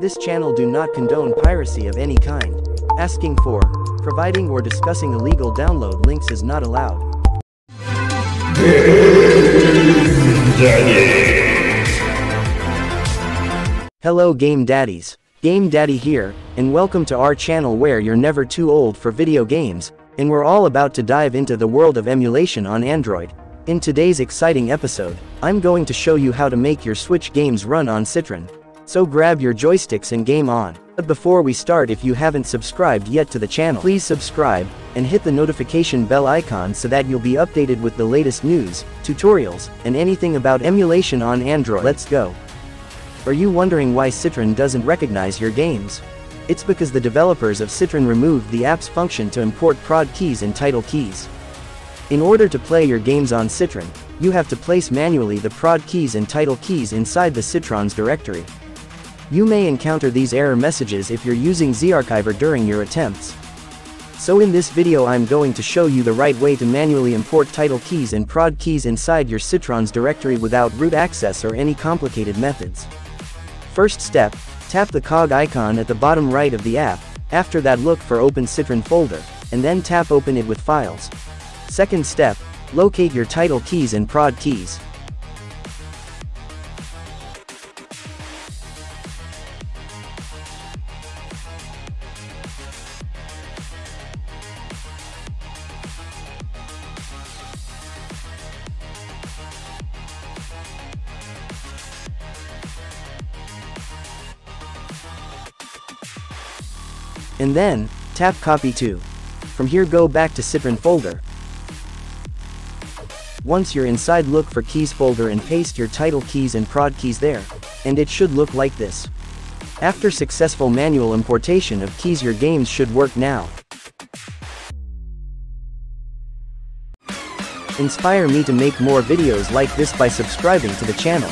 This channel do not condone piracy of any kind. Asking for, providing or discussing illegal download links is not allowed. Hello Game Daddies. Game Daddy here, and welcome to our channel where you're never too old for video games, and we're all about to dive into the world of emulation on Android. In today's exciting episode, I'm going to show you how to make your Switch games run on Citron. So grab your joysticks and game on. But before we start if you haven't subscribed yet to the channel, please subscribe, and hit the notification bell icon so that you'll be updated with the latest news, tutorials, and anything about emulation on Android. Let's go. Are you wondering why Citron doesn't recognize your games? It's because the developers of Citron removed the app's function to import prod keys and title keys. In order to play your games on Citron, you have to place manually the prod keys and title keys inside the Citron's directory. You may encounter these error messages if you're using ZArchiver during your attempts. So in this video I'm going to show you the right way to manually import title keys and prod keys inside your Citron's directory without root access or any complicated methods. First step, tap the cog icon at the bottom right of the app, after that look for Open Citron folder, and then tap Open it with files. Second step, locate your title keys and prod keys. And then, tap copy to. From here go back to Citron folder. Once you're inside look for keys folder and paste your title keys and prod keys there. And it should look like this. After successful manual importation of keys your games should work now. Inspire me to make more videos like this by subscribing to the channel.